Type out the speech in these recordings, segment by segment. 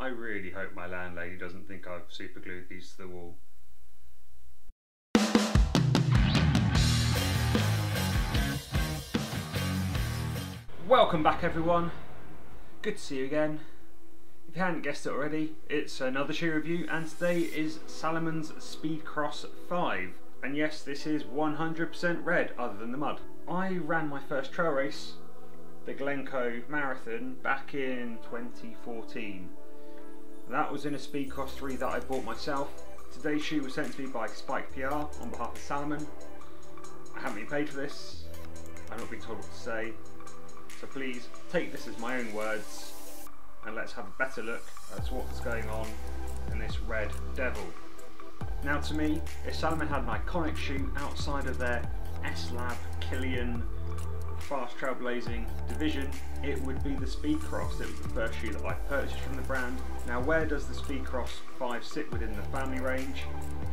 I really hope my landlady doesn't think I've super glued these to the wall. Welcome back everyone. Good to see you again. If you hadn't guessed it already, it's another shoe review and today is Salomon's Speedcross 5. And yes, this is 100% red other than the mud. I ran my first trail race, the Glencoe Marathon, back in 2014. That was in a Speedcross 3 that I bought myself. Today's shoe was sent to me by Spike PR on behalf of Salomon. I haven't been paid for this. I've not been told what to say. So please take this as my own words and let's have a better look at what's going on in this Red Devil. Now to me, if Salomon had an iconic shoe outside of their S-Lab Kilian fast trailblazing division, it would be the Speedcross. It was the first shoe that I purchased from the brand. Now where does the Speedcross 5 sit within the family range?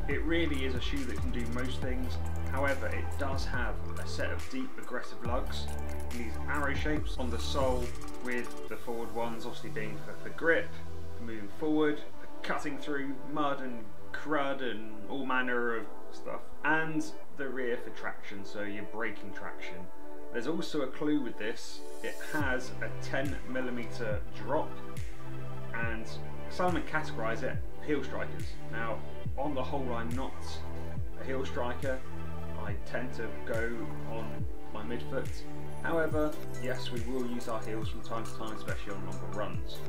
It really is a shoe that can do most things, however it does have a set of deep aggressive lugs, these arrow shapes on the sole with the forward ones obviously being for, for grip, for moving forward, for cutting through mud and crud and all manner of stuff, and the rear for traction, so you're braking traction. There's also a clue with this, it has a 10 millimeter drop and Salomon categorise it heel strikers. Now on the whole I'm not a heel striker, I tend to go on my midfoot. However, yes we will use our heels from time to time, especially on longer runs.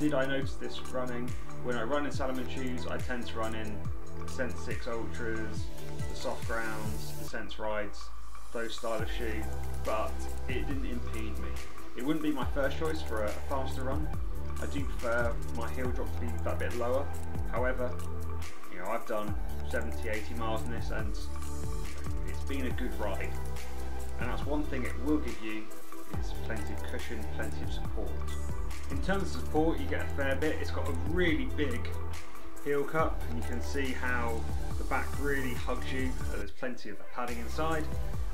Did I notice this running? When I run in Salomon shoes I tend to run in Sense 6 Ultras, the soft grounds, the Sense Rides, those style of shoe, but it didn't impede me. It wouldn't be my first choice for a faster run. I do prefer my heel drop to be that bit lower. However, you know, I've done 70, 80 miles in this and it's been a good ride. And that's one thing it will give you is plenty of cushion, plenty of support. In terms of support, you get a fair bit. It's got a really big heel cup and you can see how the back really hugs you. Uh, there's plenty of padding inside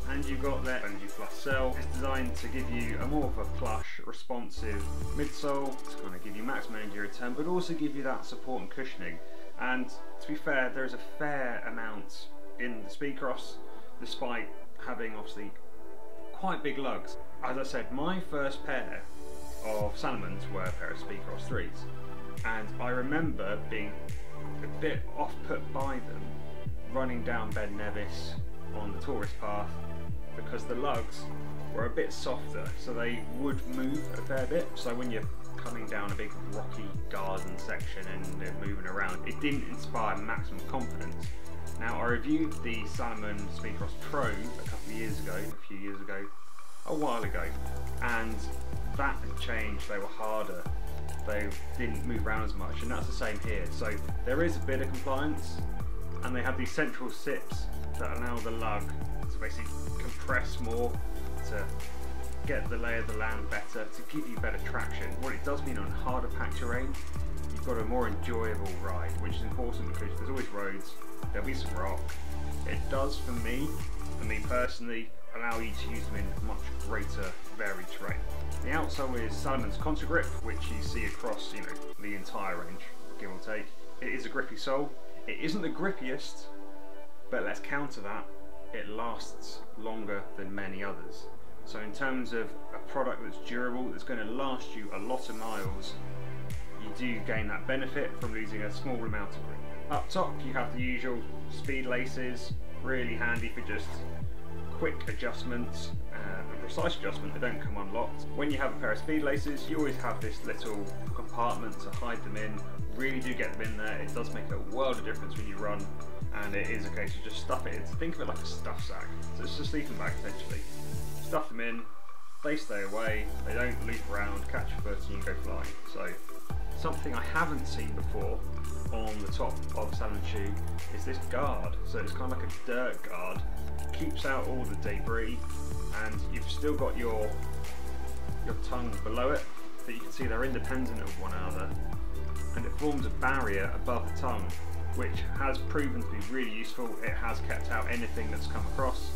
and you've got their Energy Plus cell. It's designed to give you a more of a plush, responsive midsole to kind of give you maximum energy return, but also give you that support and cushioning. And to be fair, there is a fair amount in the Speedcross, despite having obviously quite big lugs. As I said, my first pair of Salomons were a pair of Speedcross 3s, and I remember being a bit off put by them running down Ben Nevis on the tourist path because the lugs were a bit softer so they would move a fair bit. So when you're coming down a big rocky garden section and they're moving around it didn't inspire maximum confidence. Now I reviewed the Salomon Speedcross Pro a couple of years ago, a few years ago, a while ago and that had changed, they were harder they didn't move around as much and that's the same here so there is a bit of compliance and they have these central sips that allow the lug to basically compress more to get the lay of the land better, to give you better traction. What it does mean on harder pack terrain, you've got a more enjoyable ride, which is important because there's always roads, there'll be some rock. It does for me, for me personally, allow you to use them in much greater varied terrain. The outsole is Salomon's Contagrip, which you see across you know the entire range, give or take. It is a grippy sole. It isn't the grippiest, but let's counter that, it lasts longer than many others. So in terms of a product that's durable, that's going to last you a lot of miles, you do gain that benefit from losing a small amount of grip. Up top you have the usual speed laces, really handy for just quick adjustments uh, and precise adjustment, they don't come unlocked. When you have a pair of speed laces, you always have this little compartment to hide them in. Really do get them in there, it does make a world of difference when you run and it is a case of just stuff it in. Think of it like a stuff sack. So it's a sleeping bag essentially. Stuff them in, they stay away, they don't loop around, catch your and go flying. So something I haven't seen before on the top of shoe is this guard. So it's kind of like a dirt guard, keeps out all the debris and you've still got your your tongue below it but you can see they're independent of one another and it forms a barrier above the tongue which has proven to be really useful. It has kept out anything that's come across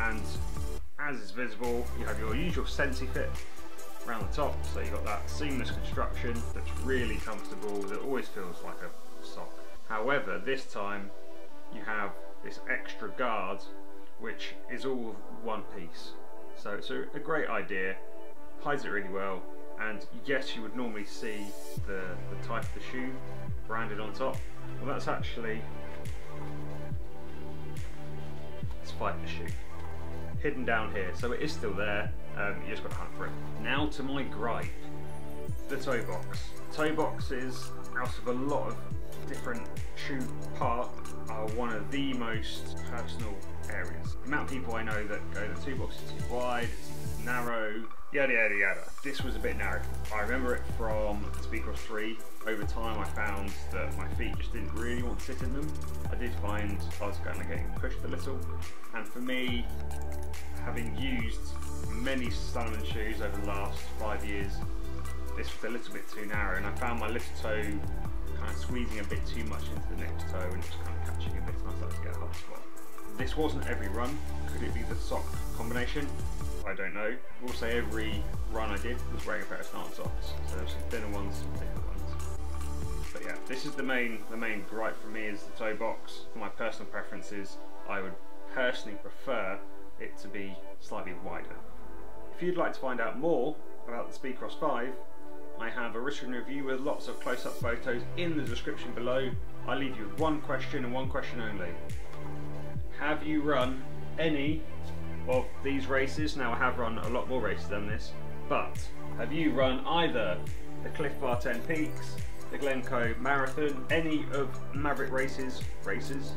and as is visible you have your usual SensiFit around the top, so you've got that seamless construction that's really comfortable, that always feels like a sock. However, this time you have this extra guard which is all one piece. So it's a, a great idea, hides it really well, and yes, you would normally see the, the type of the shoe branded on top. Well, that's actually Spider shoe hidden down here, so it is still there. Um, you just got to hunt for it. Now to my gripe, the toe box. Toe boxes, out of a lot of different shoe part, are one of the most personal areas. The amount of people I know that go the toe box is too wide, it's narrow, yada yada yada. This was a bit narrow. I remember it from Speedcross 3. Over time I found that my feet just didn't really want to sit in them. I did find I was kind of getting pushed a little. And for me, having used many Salomon shoes over the last five years, this was a little bit too narrow and I found my little toe kind of squeezing a bit too much into the next toe and just kind of catching a bit and I started to get a hot spot. This wasn't every run. Could it be the sock combination? I don't know. We'll say every run I did was wearing a pair of smart socks. So there's some thinner ones, some thicker ones. But yeah, this is the main the main gripe for me is the toe box. For my personal preferences, I would personally prefer it to be slightly wider. If you'd like to find out more about the Speedcross 5, I have a written review with lots of close-up photos in the description below. I leave you with one question and one question only. Have you run any of these races? Now I have run a lot more races than this, but have you run either the Clif Bar 10 Peaks, the Glencoe Marathon, any of Maverick Races races,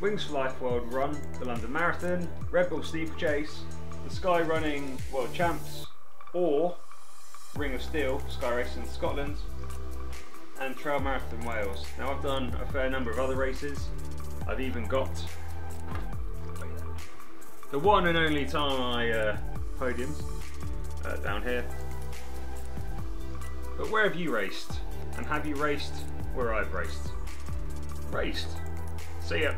Wings for Life World Run, the London Marathon, Red Bull Steeplechase, the Sky Running World Champs, or Ring of Steel, Sky Racing Scotland, and Trail Marathon Wales. Now I've done a fair number of other races. I've even got the one and only time I uh, podiums uh, down here. But where have you raced? And have you raced where I've raced? Raced. See ya.